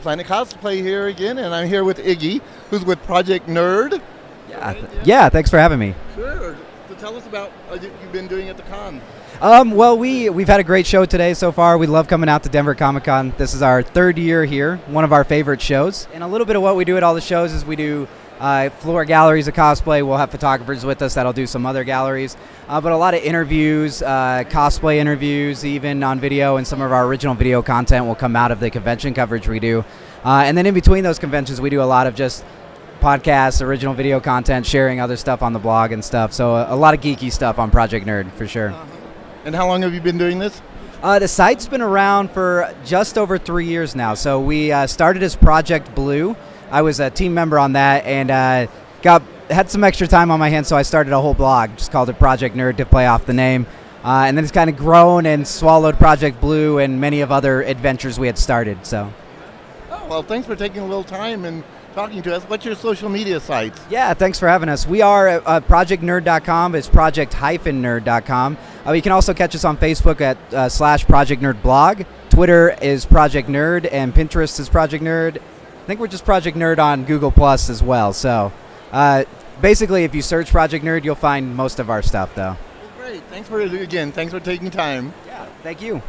Planet Cosplay here again, and I'm here with Iggy, who's with Project Nerd. Yeah, th- yeah. Thanks for having me. Sure. So tell us about uh, you- you've been doing at the con. Um, well, we we've had a great show today so far. We love coming out to Denver Comic Con. This is our third year here, one of our favorite shows. And a little bit of what we do at all the shows is we do uh, floor galleries of cosplay. We'll have photographers with us that'll do some other galleries, uh, but a lot of interviews, uh, cosplay interviews, even on video, and some of our original video content will come out of the convention coverage we do. Uh, and then in between those conventions, we do a lot of just podcasts, original video content, sharing other stuff on the blog and stuff. So a, a lot of geeky stuff on Project Nerd for sure. And how long have you been doing this? Uh, the site's been around for just over three years now. So we uh, started as Project Blue. I was a team member on that and uh, got had some extra time on my hands, so I started a whole blog, just called it Project Nerd to play off the name. Uh, and then it's kind of grown and swallowed Project Blue and many of other adventures we had started. So Oh, well, thanks for taking a little time and talking to us. What's your social media sites? yeah, thanks for having us. We are at uh, projectnerd.com. It's project-nerd.com. Uh, you can also catch us on Facebook at uh, slash Project Nerd blog. Twitter is Project Nerd, and Pinterest is Project Nerd. I think we're just Project Nerd on Google Plus as well. So, uh, basically, if you search Project Nerd, you'll find most of our stuff, though. Well, Great. Thanks for again. Thanks for taking time. Yeah. Thank you.